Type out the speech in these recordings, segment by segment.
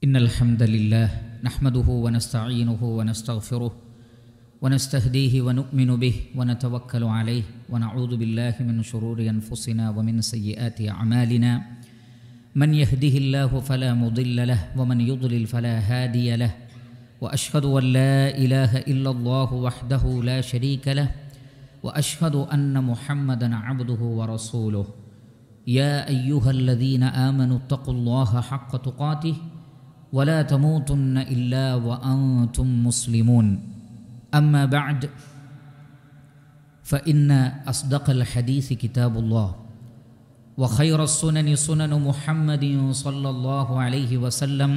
إن الحمد لله نحمده ونستعينه ونستغفره ونستهديه ونؤمن به ونتوكل عليه ونعوذ بالله من شرور أنفسنا ومن سيئات أعمالنا. من يهده الله فلا مضل له ومن يضلل فلا هادي له. وأشهد أن لا إله إلا الله وحده لا شريك له. وأشهد أن محمدا عبده ورسوله. يا أيها الذين آمنوا اتقوا الله حق تقاته ولا تموتن إلا وأنتم مسلمون أما بعد فإن أصدق الحديث كتاب الله وخير السنن سنن محمد صلى الله عليه وسلم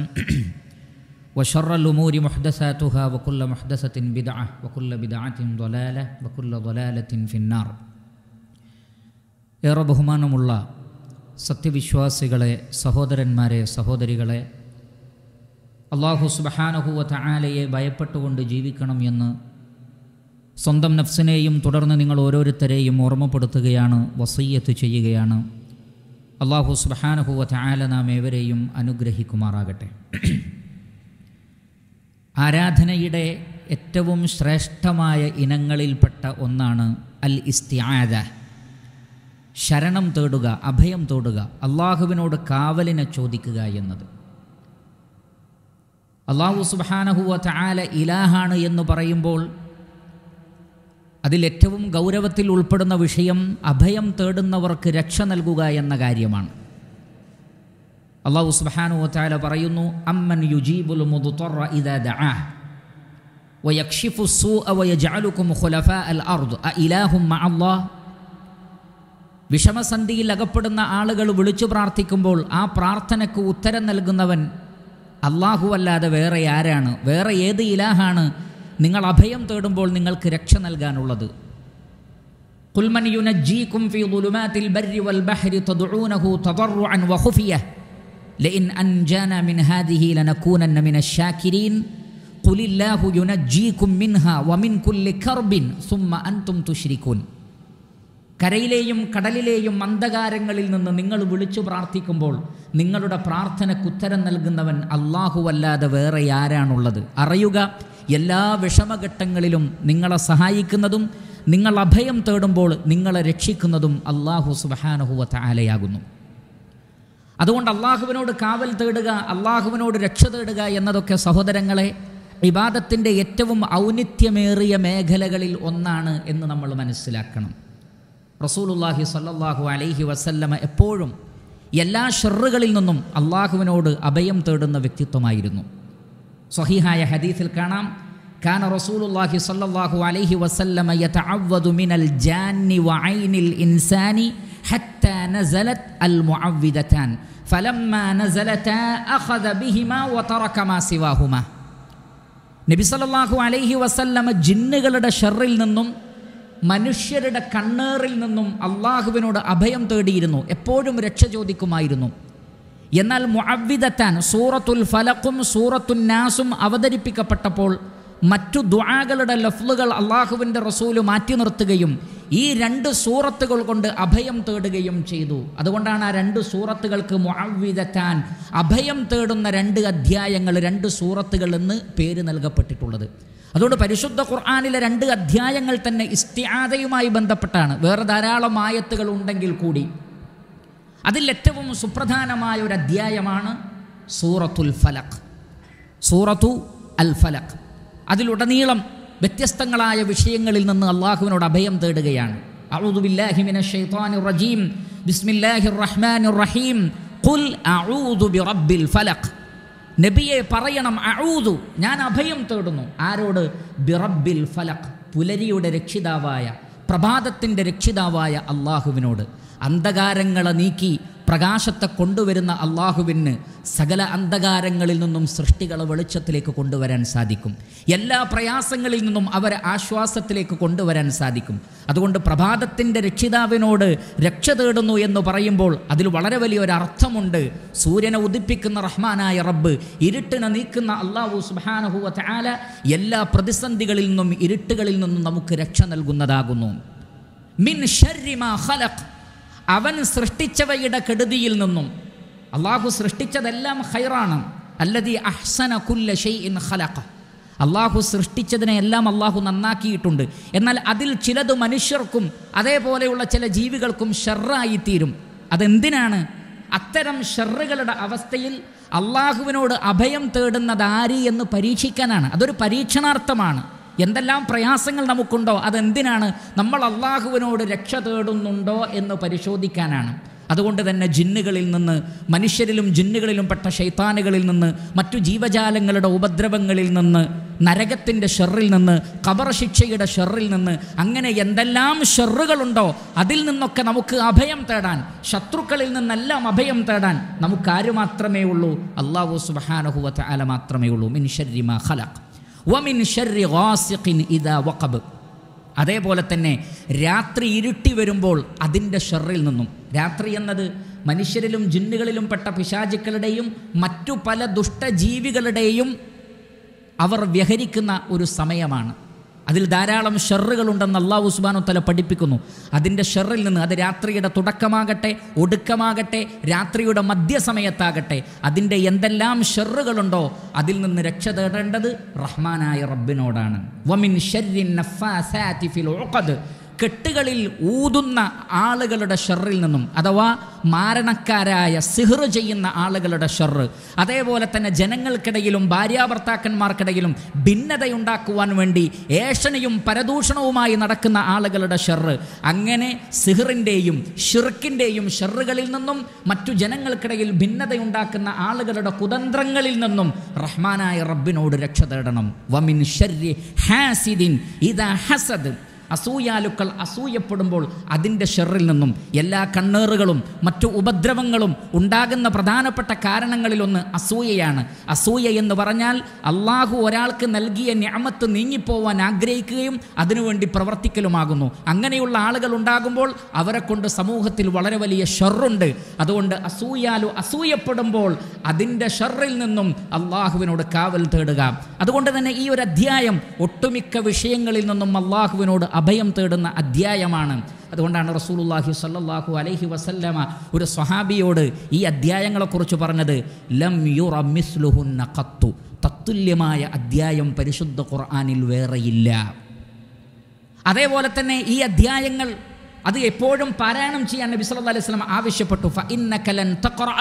وشر الأمور محدثاتها وكل محدثة بدعة وكل بدعة ضلالة وكل ضلالة في النار ഏറെ ബഹുമാനമുള്ള സത്യവിശ്വാസികളെ സഹോദരന്മാരെ സഹോദരികളെ അള്ളാഹു സുബഹാനഹുവ തആലയെ ഭയപ്പെട്ടുകൊണ്ട് ജീവിക്കണം എന്ന് സ്വന്തം നഫ്സിനെയും തുടർന്ന് നിങ്ങൾ ഓരോരുത്തരെയും ഓർമ്മപ്പെടുത്തുകയാണ് വസയ്യത്ത് ചെയ്യുകയാണ്. അള്ളാഹു സുബഹാനഹുവ തആല നാം ഏവരെയും അനുഗ്രഹിക്കുമാറാകട്ടെ. ആരാധനയുടെ ഏറ്റവും ശ്രേഷ്ഠമായ ഇനങ്ങളിൽപ്പെട്ട ഒന്നാണ് അൽ ഇസ്തിയാദ ശരണം തേടുക അഭയം തേടുക അള്ളാഹുവിനോട് കാവലിനെ ചോദിക്കുക എന്നത്. അള്ളാഹു സുബാനഹുവ ചാല ഇലാഹാണ് എന്ന് പറയുമ്പോൾ അതിലേറ്റവും ഗൗരവത്തിൽ ഉൾപ്പെടുന്ന വിഷയം അഭയം തേടുന്നവർക്ക് രക്ഷ നൽകുക എന്ന കാര്യമാണ് അള്ളാഹു സുബാനു ചാല പറയുന്നു അമ്മൻ യുജീബുൽ മുദ്തറ ഇദാ ദഅാ ويكشف السوء ويجعلكم خلفاء الأرض أإله مع الله വിഷമസന്ധിയിൽ അകപ്പെടുന്ന ആളുകൾ വിളിച്ചു പ്രാർത്ഥിക്കുമ്പോൾ ആ പ്രാർത്ഥനയ്ക്ക് ഉത്തരം നൽകുന്നവൻ അല്ലാഹുവല്ലാതെ വേറെ ആരാണ്? വേറെ ഏത് ഇലാഹാണ് നിങ്ങൾ അഭയം തേടുമ്പോൾ നിങ്ങൾക്ക് രക്ഷ നൽകാനുള്ളത്? കുൽമൻ ബർരി വൽ വഖുഫിയ മിൻ ഹാദിഹി മിന ഖുലില്ലാഹു മിൻഹാ വമിൻ കുല്ലി കർബിൻ അൻതും തുശ്രികൂൻ. കരയിലെയും കടലിലെയും അന്ധകാരങ്ങളിൽ നിന്ന് നിങ്ങൾ വിളിച്ചു പ്രാർത്ഥിക്കുമ്പോൾ നിങ്ങളുടെ പ്രാർത്ഥനയ്ക്ക് ഉത്തരം നൽകുന്നവൻ അല്ലാഹുവല്ലാതെ വേറെ ആരാണുള്ളത്? അറിയുക എല്ലാ വിഷമഘട്ടങ്ങളിലും നിങ്ങളെ സഹായിക്കുന്നതും നിങ്ങൾ അഭയം തേടുമ്പോൾ നിങ്ങളെ രക്ഷിക്കുന്നതും അള്ളാഹു സുബഹാനഹുവ താലയാകുന്നു അതുകൊണ്ട് അള്ളാഹുവിനോട് കാവൽ തേടുക അള്ളാഹുവിനോട് രക്ഷ തേടുക എന്നതൊക്കെ സഹോദരങ്ങളെ ഇബാദത്തിന്റെ ഏറ്റവും ഔന്നിത്യമേറിയ മേഖലകളിൽ ഒന്നാണ് എന്ന് നമ്മൾ മനസ്സിലാക്കണം. റസൂലുല്ലാഹി സല്ലാഹു അലൈഹി വസല്ലമ എപ്പോഴും എല്ലാ ഷെറുകളിൽ നിന്നും അള്ളാഹുവിനോട് അഭയം തേടുന്ന വ്യക്തിത്വമായിരുന്നു. സ്വഹീഹായ ഹദീസിൽ കാണാം കാന റസൂലുല്ലാഹി സല്ലല്ലാഹു അലൈഹി വസല്ലമ യതഅവ്വദു മിനൽ ജാന്നി വഐനിൽ ഇൻസാനി ഹത്താ നസലത് അൽ മുഅവ്വിദതാൻ ഫലമ്മാ നസലതാ അഖദ ബിഹിമാ വതറക മാ സിവാഹുമാ. നബി സല്ലല്ലാഹു അലൈഹി വസല്ലമ ജിന്നുകളുടെ ഷെറിൽ നിന്നും മനുഷ്യരുടെ കണ്ണേറിൽ നിന്നും അള്ളാഹുവിനോട് അഭയം തേടിയിരുന്നു. എപ്പോഴും രക്ഷ ചോദിക്കുമായിരുന്നു. എന്നാൽ മുഅവ്വിദത്താൻ സൂറത്തുൽ ഫലക്കും സൂറത്തുൽ നാസും അവതരിപ്പിക്കപ്പെട്ടപ്പോൾ മറ്റു ദ്വാകളുടെ ലഫ്ലുകൾ അള്ളാഹുവിന്റെ റസൂൽ മാറ്റി നിർത്തുകയും ഈ രണ്ട് സൂറത്തുകൾ കൊണ്ട് അഭയം തേടുകയും ചെയ്തു. അതുകൊണ്ടാണ് ആ രണ്ട് സൂറത്തുകൾക്ക് മുഅവ്വിദത്താൻ അഭയം തേടുന്ന രണ്ട് അധ്യായങ്ങൾ രണ്ട് സൂറത്തുകൾ എന്ന് പേര് നൽകപ്പെട്ടിട്ടുള്ളത്. അതുകൊണ്ട് പരിശുദ്ധ ഖുർആാനിലെ രണ്ട് അധ്യായങ്ങൾ തന്നെ ഇസ്തിയാദയുമായി ബന്ധപ്പെട്ടാണ്. വേറെ ധാരാളം ആയത്തുകൾ ഉണ്ടെങ്കിൽ കൂടി. അതിലേറ്റവും സുപ്രധാനമായ ഒരു അധ്യായമാണ് സൂറത്തുൽ ഫലഖ്. സൂറത്തു അൽ ഫലഖ്. അതിലുടനീളം വ്യത്യസ്തങ്ങളായ വിഷയങ്ങളിൽ നിന്ന് അള്ളാഹുവിനോട് അഭയം തേടുകയാണ്. റജീം. ബിസ്മില്ലാഹിർ റഹീം. ഖുൽ അഊദു ബിറബ്ബിൽ ഫലഖ്. നബിയെ പറയണം അഊദു ഞാൻ അഭയം തേടുന്നു. ആരോട്? ബിറബിൽ ഫലഖ് പുലരിയുടെ രക്ഷിതാവായ പ്രഭാതത്തിന്റെ രക്ഷിതാവായ അള്ളാഹുവിനോട് അന്ധകാരങ്ങളെ നീക്കി പ്രകാശത്തെ കൊണ്ടുവരുന്ന അള്ളാഹുവിന് സകല അന്ധകാരങ്ങളിൽ നിന്നും സൃഷ്ടികളെ വെളിച്ചത്തിലേക്ക് കൊണ്ടുവരാൻ സാധിക്കും. എല്ലാ പ്രയാസങ്ങളിൽ നിന്നും അവരെ ആശ്വാസത്തിലേക്ക് കൊണ്ടുവരാൻ സാധിക്കും. അതുകൊണ്ട് പ്രഭാതത്തിന്റെ രക്ഷിതാവിനോട് രക്ഷ തേടുന്നു എന്ന് പറയുമ്പോൾ അതിൽ വളരെ വലിയൊരു അർത്ഥമുണ്ട്. സൂര്യനെ ഉദിപ്പിക്കുന്ന റഹ്മാനായ റബ്ബ് ഇരുട്ടിനെ നീക്കുന്ന അള്ളാഹു സുബാനഹുവ ചാല എല്ലാ പ്രതിസന്ധികളിൽ നിന്നും ഇരുട്ടുകളിൽ നിന്നും നമുക്ക് രക്ഷ നൽകുന്നതാകുന്നു. മിൻ ഷർരിമാ ഖലഖ്. അവൻ സൃഷ്ടിച്ചവയുടെ കെടുതിയിൽ നിന്നും അള്ളാഹു സൃഷ്ടിച്ചതെല്ലാം ഹൈറാണ് അല്ലതി അഹ്സന കുല്ല ഷെയ് ഇൻ ഖലഖ അള്ളാഹു സൃഷ്ടിച്ചതിനെയെല്ലാം അള്ളാഹു നന്നാക്കിയിട്ടുണ്ട്. എന്നാൽ അതിൽ ചിലത് മനുഷ്യർക്കും അതേപോലെയുള്ള ചില ജീവികൾക്കും ഷെറായിത്തീരും അതെന്തിനാണ്? അത്തരം ഷെറുകളുടെ അവസ്ഥയിൽ അള്ളാഹുവിനോട് അഭയം തേടുന്നത് ആര് എന്ന് പരീക്ഷിക്കാനാണ്. അതൊരു പരീക്ഷണാർത്ഥമാണ്. എന്തെല്ലാം പ്രയാസങ്ങൾ നമുക്കുണ്ടോ? അതെന്തിനാണ് നമ്മൾ അള്ളാഹുവിനോട് രക്ഷ തേടുന്നുണ്ടോ എന്ന് പരിശോധിക്കാനാണ്. അതുകൊണ്ട് തന്നെ ജിന്നുകളിൽ നിന്ന് മനുഷ്യരിലും ജിന്നുകളിലും പെട്ട ശൈത്താനുകളിൽ നിന്ന് മറ്റു ജീവജാലങ്ങളുടെ ഉപദ്രവങ്ങളിൽ നിന്ന് നരകത്തിന്റെ ഷെറിൽ നിന്ന് കബർ ശിക്ഷയുടെ ഷെറിൽ നിന്ന് അങ്ങനെ എന്തെല്ലാം ഷെറുകളുണ്ടോ അതിൽ നിന്നൊക്കെ നമുക്ക് അഭയം തേടാൻ ശത്രുക്കളിൽ നിന്നെല്ലാം അഭയം തേടാൻ നമുക്ക് ആര് മാത്രമേ ഉള്ളൂ? അള്ളാഹു സുബാനഹുവ അല മാത്രമേ ഉള്ളൂ. മിൻ ഷർരിമ ഖലഖ്. വമിൻ ഷർരി ഗാസിഖിൻ ഇദാ വഖബ്. അതേപോലെ തന്നെ രാത്രി ഇരുട്ടി വരുമ്പോൾ അതിന്റെ ഷെറിൽ നിന്നും. രാത്രി എന്നത് മനുഷ്യരിലും ജിന്നുകളിലും പെട്ട പിശാചുക്കളുടെയും മറ്റു പല ദുഷ്ടജീവികളുടെയും അവർ വ്യഹരിക്കുന്ന ഒരു സമയമാണ്. അതിൽ ധാരാളം ഷെറുകളുണ്ടെന്ന് അള്ളാഹു ഉസ്മാനു തല പഠിപ്പിക്കുന്നു. അതിന്റെ ഷെറിൽ നിന്ന് അത് രാത്രിയുടെ തുടക്കമാകട്ടെ ഒടുക്കമാകട്ടെ രാത്രിയുടെ മധ്യസമയത്താകട്ടെ അതിന്റെ എന്തെല്ലാം ഷെറുകളുണ്ടോ അതിൽ നിന്ന് രക്ഷ തേടേണ്ടത് റഹ്മാനായ റബ്ബിനോടാണ്. വമിൻ ഷെറിൻ കെട്ടുകളിൽ ഊതുന്ന ആളുകളുടെ ഷെറിൽ നിന്നും അഥവാ മാരണക്കാരായ സിഹർ ചെയ്യുന്ന ആളുകളുടെ ഷെറ് അതേപോലെ തന്നെ ജനങ്ങൾക്കിടയിലും ഭാര്യാഭർത്താക്കന്മാർക്കിടയിലും ഭിന്നതയുണ്ടാക്കുവാൻ വേണ്ടി ഏഷണിയും പരദൂഷണവുമായി നടക്കുന്ന ആളുകളുടെ ഷെറ്. അങ്ങനെ സിഹറിന്റെയും ഷിർക്കിന്റെയും ഷെറുകളിൽ നിന്നും മറ്റു ജനങ്ങൾക്കിടയിൽ ഭിന്നതയുണ്ടാക്കുന്ന ആളുകളുടെ കുതന്ത്രങ്ങളിൽ നിന്നും റഹ്മാനായ റബ്ബിനോട് രക്ഷ തേടണം. വമിൻ ഷർരി ഹാസിദിൻ ഇതാ ഹസദ്. അസൂയാലുക്കൾ അസൂയപ്പെടുമ്പോൾ അതിന്റെ ഷെറിൽ നിന്നും എല്ലാ കണ്ണേറുകളും മറ്റു ഉപദ്രവങ്ങളും ഉണ്ടാകുന്ന പ്രധാനപ്പെട്ട കാരണങ്ങളിലൊന്ന് അസൂയയാണ്. അസൂയ എന്ന് പറഞ്ഞാൽ അള്ളാഹു ഒരാൾക്ക് നൽകിയ ഞാമത്ത് നീങ്ങിപ്പോവാൻ ആഗ്രഹിക്കുകയും അതിനുവേണ്ടി പ്രവർത്തിക്കലുമാകുന്നു. അങ്ങനെയുള്ള ആളുകൾ ഉണ്ടാകുമ്പോൾ അവരെ കൊണ്ട് സമൂഹത്തിൽ വളരെ വലിയ ഷെറുണ്ട്. അതുകൊണ്ട് അസൂയാലു അസൂയപ്പെടുമ്പോൾ അതിന്റെ ഷെറിൽ നിന്നും അള്ളാഹുവിനോട് കാവൽ തേടുക. അതുകൊണ്ട് തന്നെ ഈ ഒരു അധ്യായം ഒട്ടുമിക്ക വിഷയങ്ങളിൽ നിന്നും അള്ളാഹുവിനോട് അഭയം തേടുന്ന അധ്യായമാണ്. അതുകൊണ്ടാണ് റസൂലുള്ളാഹി സല്ലാഹു അലൈഹി വസല്ലമ ഒരു സ്വഹാബിയോട് ഈ അധ്യായങ്ങളെക്കുറിച്ച് പറഞ്ഞത് ലം യുറ മിസ്ലുഹുന്ന ഖത്തു. തത്തുല്യമായ അധ്യായം പരിശുദ്ധ ഖുർആാനിൽ വേറെയില്ല. അതേപോലെ തന്നെ ഈ അധ്യായങ്ങൾ അത് എപ്പോഴും പാരായണം ചെയ്യാൻ നബി സല്ലാ അലൈഹി സ്വലം ആവശ്യപ്പെട്ടു. ഫ ഇന്ന ലൻ തഖറഅ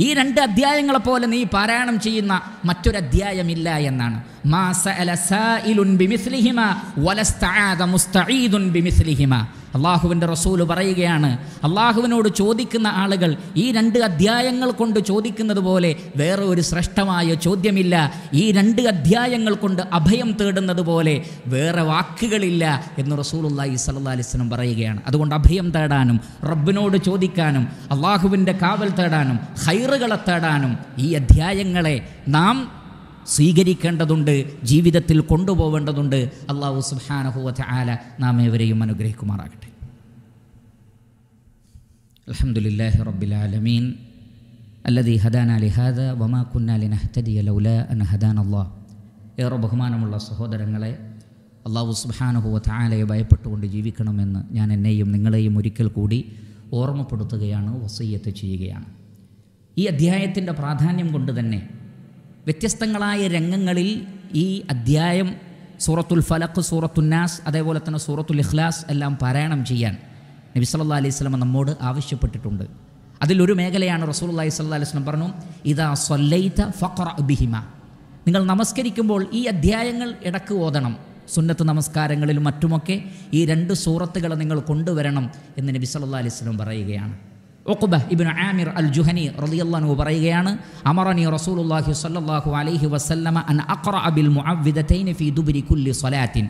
ഈ രണ്ട് അധ്യായങ്ങളെ പോലെ നീ പാരായണം ചെയ്യുന്ന മറ്റൊരു അധ്യായമില്ല എന്നാണ്. മാ സഅല സായിലുൻ ബിമിസ്ലിഹിമ വലസ്തആദ മുസ്തഈദുൻ ബിമിസ്ലിഹിമ. അള്ളാഹുവിന്റെ റസൂൽ പറയുകയാണ് അള്ളാഹുവിനോട് ചോദിക്കുന്ന ആളുകൾ ഈ രണ്ട് അധ്യായങ്ങൾ കൊണ്ട് ചോദിക്കുന്നത് പോലെ വേറെ ഒരു ശ്രേഷ്ഠമായ ചോദ്യമില്ല. ഈ രണ്ട് അധ്യായങ്ങൾ കൊണ്ട് അഭയം തേടുന്നത് പോലെ വേറെ വാക്കുകളില്ല എന്ന് റസൂലുള്ളാഹി സ്വല്ലല്ലാഹി അലൈഹി വസല്ലം പറയുകയാണ്. അതുകൊണ്ട് അഭയം തേടാനും റബ്ബിനോട് ചോദിക്കാനും അള്ളാഹുവിന്റെ കാവൽ തേടാനും ഹൈറുകളെ തേടാനും ഈ അധ്യായങ്ങളെ നാം സ്വീകരിക്കേണ്ടതുണ്ട് ജീവിതത്തിൽ കൊണ്ടുപോകേണ്ടതുണ്ട് അള്ളാഹു സുബ്ഹാനഹുവ ആല നാം ഏവരെയും അനുഗ്രഹിക്കുമാറാകട്ടെ. അൽഹംദുലില്ലാഹി റബ്ബിൽ ആലമീൻ. അല്ലദീ ഹദാന ലിഹാദ വമാ കുന്ന ലിനഹ്തദിയ ലൗലാ അൻ ഹദാൻ അല്ലാഹ്. ഏറെ ബഹുമാനമുള്ള സഹോദരങ്ങളെ അള്ളാഹു സുബ്ഹാനഹുവ ആലയെ ഭയപ്പെട്ടുകൊണ്ട് ജീവിക്കണമെന്ന് ഞാൻ എന്നെയും നിങ്ങളെയും ഒരിക്കൽ കൂടി ഓർമ്മപ്പെടുത്തുകയാണ് വസയ്യത്ത് ചെയ്യുകയാണ്. ഈ അധ്യായത്തിന്റെ പ്രാധാന്യം കൊണ്ട് തന്നെ വ്യത്യസ്തങ്ങളായ രംഗങ്ങളിൽ ഈ അധ്യായം സൂറത്തുൽ ഫലഖ് സൂറത്തുന്നാസ് അതേപോലെ തന്നെ സൂറത്തുൽ ഇഖ്ലാസ് എല്ലാം പാരായണം ചെയ്യാൻ നബി സല്ലാ അലൈഹി സ്വലമ നമ്മോട് ആവശ്യപ്പെട്ടിട്ടുണ്ട്. അതിലൊരു മേഖലയാണ് റസൂൽ റസൂലുള്ളാഹി സ്വല്ലാ അലൈഹി സ്വലം പറഞ്ഞു ഇതാ സൊല്ലൈത ഫഖറ ബിഹിമ. നിങ്ങൾ നമസ്കരിക്കുമ്പോൾ ഈ അധ്യായങ്ങൾ ഇടയ്ക്ക് ഓതണം. സുന്നത്ത് നമസ്കാരങ്ങളിലും മറ്റുമൊക്കെ ഈ രണ്ട് സൂറത്തുകൾ നിങ്ങൾ കൊണ്ടുവരണം എന്ന് നബി സല്ലാ അലൈഹി സ്വലം പറയുകയാണ്. ഉഖബ ഇബിൻ ആമിർ അൽ ജുഹനി റളിയല്ലാഹു പറയുകയാണ് അമറനി റസൂലുള്ളാഹി സ്വല്ലല്ലാഹു അലൈഹി വസല്ലമ അൻ അഖറഅ ബിൽ മുഅവ്വിദതൈൻ ഫീ ദുബ്രി കുല്ലി സ്വലാത്തിൻ.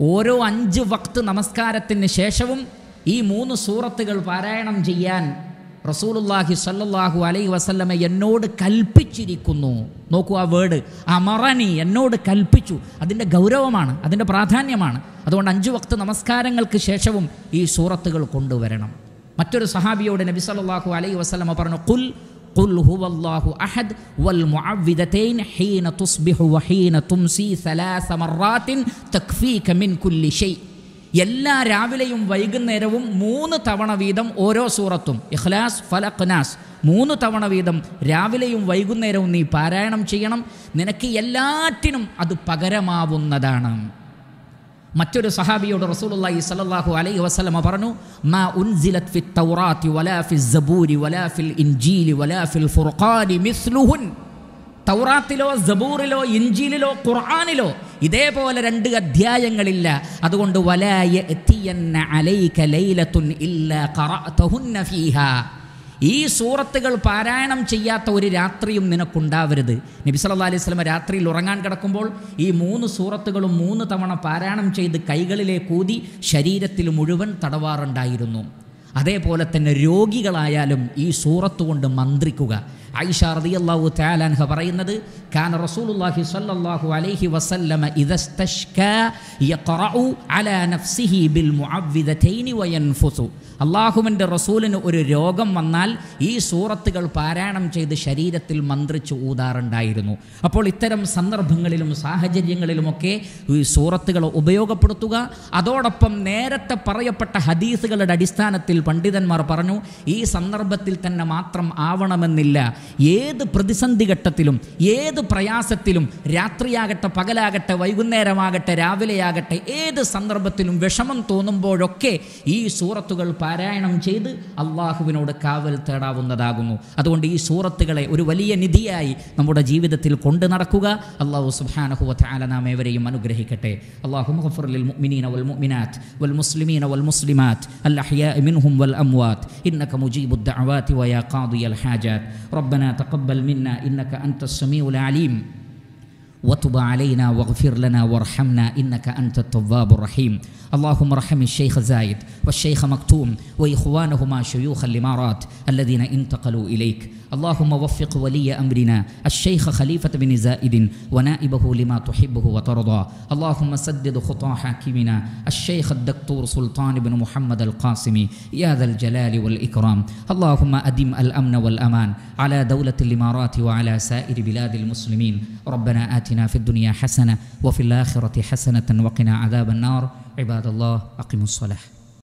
ഓരോ അഞ്ച് വക്ത് നമസ്കാരത്തിന് ശേഷവും ഈ മൂന്ന് സൂറത്തുകൾ പാരായണം ചെയ്യാൻ റസൂലുള്ളാഹി സ്വല്ലല്ലാഹു അലൈഹി വസല്ലമ എന്നോട് കൽപ്പിച്ചിരിക്കുന്നു. നോക്കൂ ആ വേർഡ്. അമറനി എന്നോട് കൽപ്പിച്ചു. അതിന്റെ ഗൗരവമാണ് അതിന്റെ പ്രാധാന്യമാണ്. അതുകൊണ്ട് അഞ്ച് വക്ത് നമസ്കാരങ്ങൾക്ക് ശേഷവും ഈ സൂറത്തുകൾ കൊണ്ടുവരണം. മറ്റൊരു സഹാബിയോട് നബി സല്ലല്ലാഹു അലൈഹി വസ്ലമ പറഞ്ഞു കുൽ ഖുൽ ഹുവല്ലാഹു അഹദ് വൽ മുഅവ്വിദതൈൻ ഹീന തുസ്ബിഹു വഹീന തുംസി സലാസ മറാത്തിൻ തക്ഫീക മിൻ കുല്ലി ഷൈ. എല്ലാ രാവിലെയും വൈകുന്നേരവും മൂന്ന് തവണ വീതം ഓരോ സൂറത്തും. ഇഖ്ലാസ് ഫലഖ് നാസ് മൂന്ന് തവണ വീതം രാവിലെയും വൈകുന്നേരവും നീ പാരായണം ചെയ്യണം. നിനക്ക് എല്ലാറ്റിനും അത് പകരമാവുന്നതാണ്. മറ്റൊരു സഹാബിയോട് റസൂലുള്ളാഹി സ്വല്ലല്ലാഹു അലൈഹി വസല്ലമ പറഞ്ഞു മാ ഉൻസിലത് ഫി തൗറാത്തി വലാ ഫി സബൂരി വലാ ഫിൽ ഇൻജീലി വലാ ഫിൽ ഫുർഖാനി മിസ്ലുഹുൻ തൗറാത്തിലോ സബൂറിലോ ഇഞ്ചിലിലോ ഖുർആനിലോ ഇതേപോലെ രണ്ട് അധ്യായങ്ങളില്ല അതുകൊണ്ട് വലാ യഅതിയന്ന അലൈക ലൈലത്തുൻ ഇല്ലാ ഖറഅതഹുന്ന ഫീഹാ ഈ സൂറത്തുകൾ പാരായണം ചെയ്യാത്ത ഒരു രാത്രിയും നിനക്കുണ്ടാവരുത്. നബി സല്ലല്ലാഹു അലൈഹി സ്വലമ രാത്രിയിൽ ഉറങ്ങാൻ കിടക്കുമ്പോൾ ഈ മൂന്ന് സൂറത്തുകളും മൂന്ന് തവണ പാരായണം ചെയ്ത് കൈകളിലെ കൂതി ശരീരത്തിൽ മുഴുവൻ തടവാറുണ്ടായിരുന്നു. അതേപോലെ തന്നെ രോഗികളായാലും ഈ സൂറത്ത് കൊണ്ട് മന്ത്രിക്കുക. ഐഷ റളിയല്ലാഹു തആലാൻഹ പറയുന്നത് കാന റസൂലുള്ളാഹി സ്വല്ലല്ലാഹു അലൈഹി വസല്ലമ إذا യഖറഉ അലാ നഫ്സിഹി ബിൽ മുഅവ്വിദതൈനി وينفث അള്ളാഹുവിന്റെ റസൂലിന് ഒരു രോഗം വന്നാൽ ഈ സൂറത്തുകൾ പാരായണം ചെയ്ത് ശരീരത്തിൽ മന്ത്രിച്ച് ഊതാറുണ്ടായിരുന്നു. അപ്പോൾ ഇത്തരം സന്ദർഭങ്ങളിലും സാഹചര്യങ്ങളിലുമൊക്കെ ഈ സൂറത്തുകൾ ഉപയോഗപ്പെടുത്തുക. അതോടൊപ്പം നേരത്തെ പറയപ്പെട്ട ഹദീസുകളുടെ അടിസ്ഥാനത്തിൽ പണ്ഡിതന്മാർ പറഞ്ഞു ഈ സന്ദർഭത്തിൽ തന്നെ മാത്രം ആവണമെന്നില്ല. ഏത് പ്രതിസന്ധി ഘട്ടത്തിലും ഏത് പ്രയാസത്തിലും രാത്രിയാകട്ടെ പകലാകട്ടെ വൈകുന്നേരമാകട്ടെ രാവിലെയാകട്ടെ ഏത് സന്ദർഭത്തിലും വിഷമം തോന്നുമ്പോഴൊക്കെ ഈ സൂറത്തുകൾ പാരായണം ചെയ്ത് അള്ളാഹുവിനോട് കാവൽ തേടാവുന്നതാകുന്നു അതുകൊണ്ട് ഈ സൂറത്തുകളെ ഒരു വലിയ നിധിയായി നമ്മുടെ ജീവിതത്തിൽ കൊണ്ടു നടക്കുക അള്ളാഹു സുബ്ഹാനഹു വതആല നാം ഏവരെയും അനുഗ്രഹിക്കട്ടെ അള്ളാഹു മുഗ്ഫിർ ലിൽ മുഅ്മിനീന വൽ മുഅ്മിനാത്ത് വൽ മുസ്ലിമീന വൽ മുസ്ലിമാത്ത് അൽ അഹ്യാഇ മിൻഹും വൽ അംവാത്ത് ഇന്നക മുജീബുദ് ദഅവാതി വയാ ഖാദിയൽ ഹാജാത്ത് ربنا تقبل منا إنك أنت السميع العليم alim وتب علينا واغفر لنا وارحمنا إنك أنت التواب الرحيم. اللهم ارحم الشيخ زايد والشيخ مكتوم وإخوانهما شيوخ الإمارات الذين انتقلوا إليك. اللهم وفق ولي أمرنا الشيخ خليفة بن زائد ونائبه لما تحبه وترضى. اللهم سدد خطى حاكمنا الشيخ الدكتور سلطان بن محمد القاسمي يا ذا الجلال والإكرام. اللهم أدم الأمن والأمان على دولة الإمارات وعلى سائر بلاد المسلمين. ربنا آتنا في الدنيا حسنة وفي الآخرة حسنة وقنا عذاب النار. عباد الله أقيموا الصلاة.